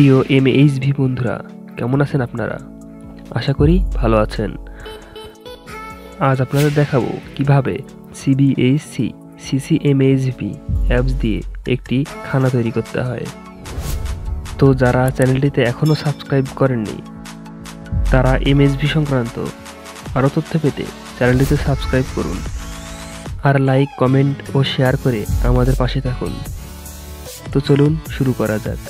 প্রিয় M H V বন্ধুরা, কেমন আছেন আপনারা? আশা করি ভালো আছেন। আজ আপনাদের দেখাবো কীভাবে সিবিএইচসি সিসিএমএইচভি অ্যাপস দিয়ে একটি খানা তৈরি করতে হয়। তো যারা চ্যানেলটিতে এখনও সাবস্ক্রাইব করেননি, তারা এমএসভি সংক্রান্ত আরও তথ্য পেতে চ্যানেলটিতে সাবস্ক্রাইব করুন। আর লাইক, কমেন্ট ও শেয়ার করে আমাদের পাশে থাকুন। তো চলুন শুরু করা যাক।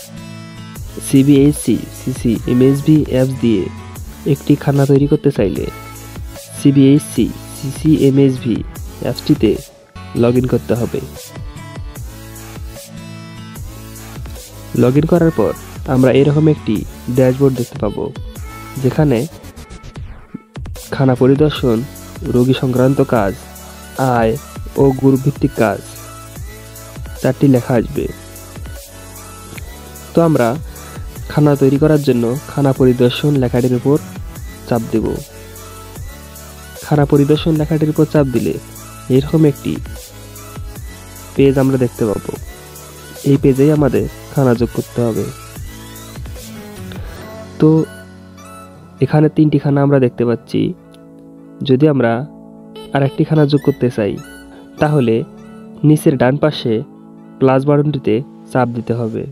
সিবিএসসি সিসি এমএসবি অ্যাপস দিয়ে একটি খানা তৈরি করতে চাইলে সিবিএসসি সিসি এমএসভি অ্যাপসটিতে লগ করতে হবে। লগ করার পর আমরা এরকম একটি ড্যাশবোর্ড দেখতে পাবো, যেখানে খানা পরিদর্শন, রোগী সংক্রান্ত কাজ, আয় ও গ্রুপভিত্তিক কাজ, চারটি লেখা আসবে। তো আমরা খানা তৈরি করার জন্য খানা পরিদর্শন লেখাটির উপর চাপ দেব। খানা পরিদর্শন লেখাটির উপর চাপ দিলে এরকম একটি পেজ আমরা দেখতে পাব। এই পেজেই আমাদের খানা যোগ করতে হবে। তো এখানে তিনটি খানা আমরা দেখতে পাচ্ছি। যদি আমরা আর একটি খানা যোগ করতে চাই, তাহলে নিচের ডান পাশে প্লাস বাটনটিতে চাপ দিতে হবে।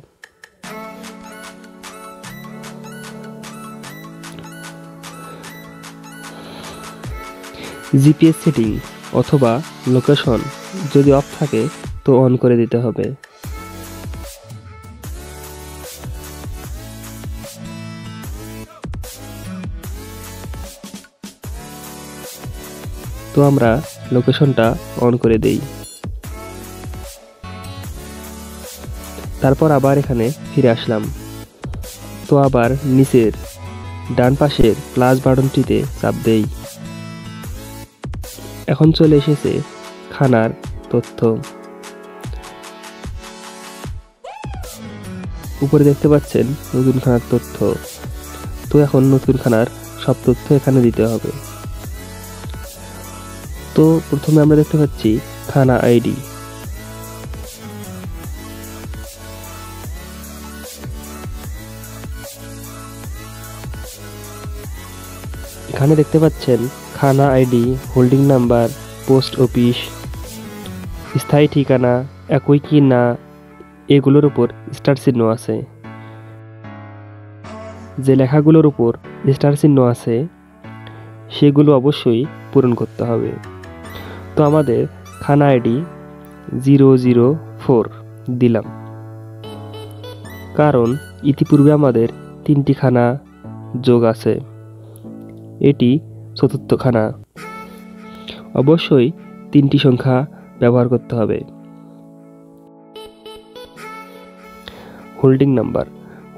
জিপিএস সেটিং অথবা লোকেশন যদি অফ থাকে, তো অন করে দিতে হবে। তো আমরা লোকেশনটা অন করে দেই। তারপর আবার এখানে ফিরে আসলাম। তো আবার নিচের ডান পাশের প্লাস বাটনটিতে চাপ দেই। এখন চলে এসেছে খানার তথ্য। উপরে দেখতে পাচ্ছেন নতুন খানার তথ্য। তো এখন নতুন খানার সব তথ্য এখানে দিতে হবে। তো প্রথমে আমরা দেখতে পাচ্ছি খানা আইডি। এখানে দেখতে পাচ্ছেন খানা ID holding number post office স্থায়ী ঠিকানা একই কি না এগুলোর উপর স্টার চিহ্ন আছে যে লেখাগুলোর উপর স্টার চিহ্ন আছে সেগুলো অবশ্যই পূরণ করতে হবে তো আমাদের খানা আইডি জিরো জিরো ফোর দিলাম কারণ ইতিপূর্বে আমাদের তিনটি খানা যোগ আছে এটি চতুর্থ খানা অবশ্যই তিনটি সংখ্যা ব্যবহার করতে হবে। Holding number.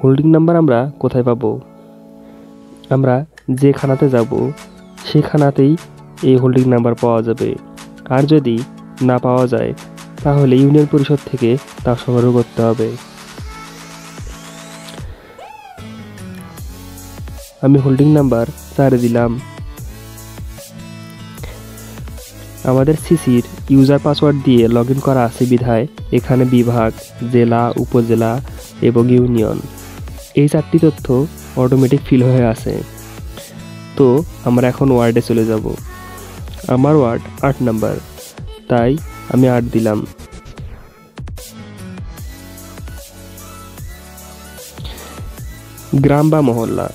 হোল্ডিং নাম্বার আমরা কোথায় পাবো? আমরা যে খানাতে যাব সেই খানাতেই এই হোল্ডিং নাম্বার পাওয়া যাবে। আর যদি না পাওয়া যায়, তাহলে ইউনিয়ন পরিষদ থেকে তা সংগ্রহ করতে হবে। আমি হোল্ডিং নাম্বার চারে দিলাম। আমাদের সিসির ইউজার পাসওয়ার্ড দিয়ে লগ করা আছে বিধায় এখানে বিভাগ, জেলা, উপজেলা এবং ইউনিয়ন। এই চারটি তথ্য অটোমেটিক ফিল হয়ে আছে। তো আমরা এখন ওয়ার্ডে চলে যাব। আমার ওয়ার্ড আট নাম্বার তাই আমি আট দিলাম। গ্রাম বা মহল্লা।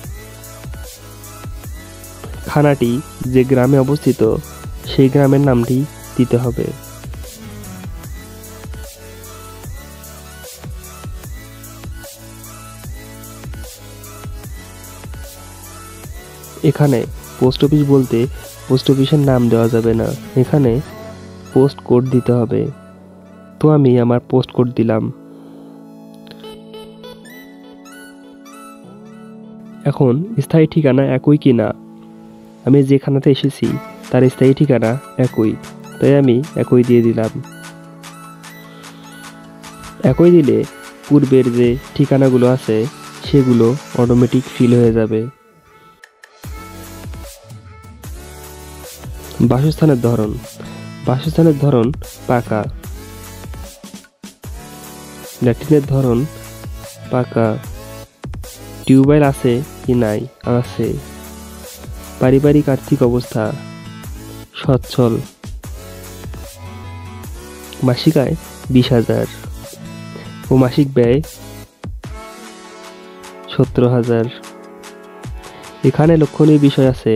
খানাটি যে গ্রামে অবস্থিত সেই গ্রামের নামটি দিতে হবে। এখানে পোস্ট অফিস বলতে পোস্ট অফিসের নাম দেওয়া যাবে না। এখানে পোস্ট কোড দিতে হবে। তো আমি আমার পোস্ট কোড দিলাম। এখন স্থায়ী ঠিকানা একই কি না আমি যেখানাতে এসেছি, তার স্থায়ী ঠিকানা একই, তাই আমি একই দিয়ে দিলাম। একই দিলে পূর্বের যে ঠিকানাগুলো আছে, সেগুলো অটোমেটিক ফিল হয়ে যাবে। বাসস্থানের ধরন। বাসস্থানের ধরন পাকা। ল্যাট্রিনের ধরন পাকা। টিউবওয়েল আছে কি নাই? আছে। পারিবারিক আর্থিক অবস্থা সচ্ছল। মাসিক আয় বিশ হাজার ও মাসিক ব্যয় সতেরো হাজার। এখানে লক্ষণীয় বিষয় আছে,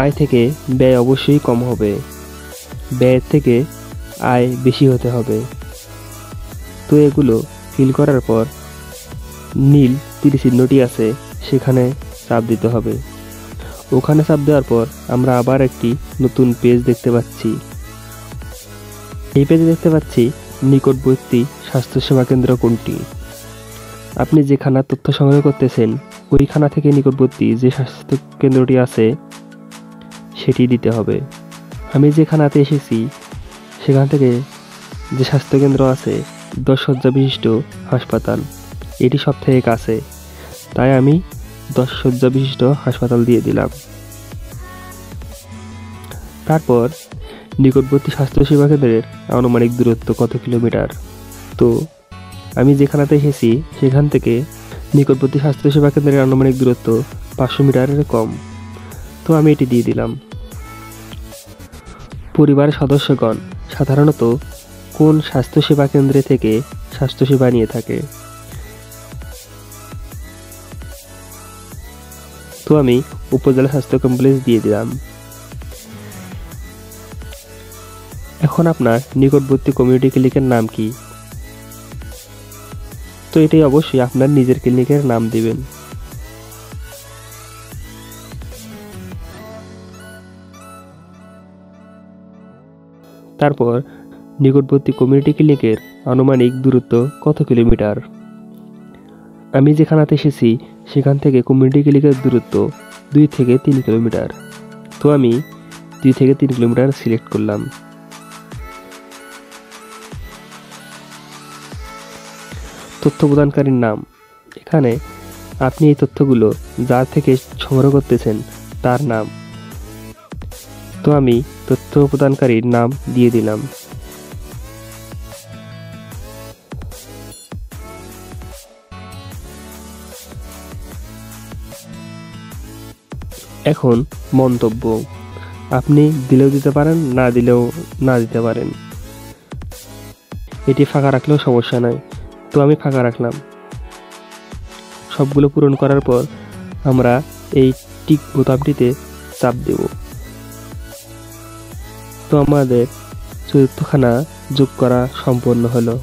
আয় থেকে ব্যয় অবশ্যই কম হবে, ব্যয়ের থেকে আয় বেশি হতে হবে। তো এগুলো ফিল করার পর নীল তীর চিহ্নটি আছে, সেখানে চাপ দিতে হবে। ওখানে চাপ দেওয়ার পর আমরা আবার একটি নতুন পেজ দেখতে পাচ্ছি। এই পেজে দেখতে পাচ্ছি নিকটবর্তী স্বাস্থ্যসেবা কেন্দ্র কোনটি? আপনি যে খানার তথ্য সংগ্রহ করতেছেন, ওই খানা থেকে নিকটবর্তী যে স্বাস্থ্য কেন্দ্রটি আছে, সেটি দিতে হবে। আমি যে খানাতে এসেছি, সেখান থেকে যে স্বাস্থ্যকেন্দ্র আছে, দশ শয্যা বিশিষ্ট হাসপাতাল, এটি সব থেকে কাছে। তাই আমি দশ শয্যা বিশিষ্ট হাসপাতাল দিয়ে দিলাম। তারপর নিকটবর্তী স্বাস্থ্যসেবা কেন্দ্রের আনুমানিক দূরত্ব কত কিলোমিটার? তো আমি যেখানেতে এসেছি, সেখান থেকে নিকটবর্তী স্বাস্থ্যসেবা কেন্দ্রের আনুমানিক দূরত্ব পাঁচশো মিটারের কম। তো আমি এটি দিয়ে দিলাম। পরিবারের সদস্যগণ সাধারণত কোন স্বাস্থ্যসেবা কেন্দ্রে থেকে স্বাস্থ্যসেবা নিয়ে থাকে? তো আমি উপজেলা স্বাস্থ্য কমপ্লেক্স দিয়ে দিলাম। এখন আপনার নিকটবর্তী কমিউনিটি ক্লিনিকের নাম কি? তো এটাই অবশ্যই আপনার নিজের ক্লিনিকের নাম দিবেন। তারপর নিকটবর্তী কমিউনিটি ক্লিনিকের আনুমানিক দূরত্ব কত কিলোমিটার? আমি যেখানাতে এসেছি, সেখান থেকে কমিউনিটি ক্লিনিকের দূরত্ব দুই থেকে তিন কিলোমিটার। তো আমি দুই থেকে তিন কিলোমিটার সিলেক্ট করলাম। তথ্য প্রদানকারীর নাম। এখানে আপনি এই তথ্যগুলো যার থেকে সংগ্রহ করতেছেন, তার নাম। তো আমি তথ্য প্রদানকারীর নাম দিয়ে দিলাম। এখন মন্তব্য। আপনি দিলেও দিতে পারেন, না দিলেও না দিতে পারেন। এটি ফাঁকা রাখলেও সমস্যা নাই। তো আমি ফাঁকা রাখলাম। সবগুলো পূরণ করার পর আমরা এই টিক বোতামটিতে চাপ দেব। তো আমাদের চতুর্থখানা যোগ করা সম্পন্ন হলো।